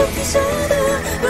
ショキ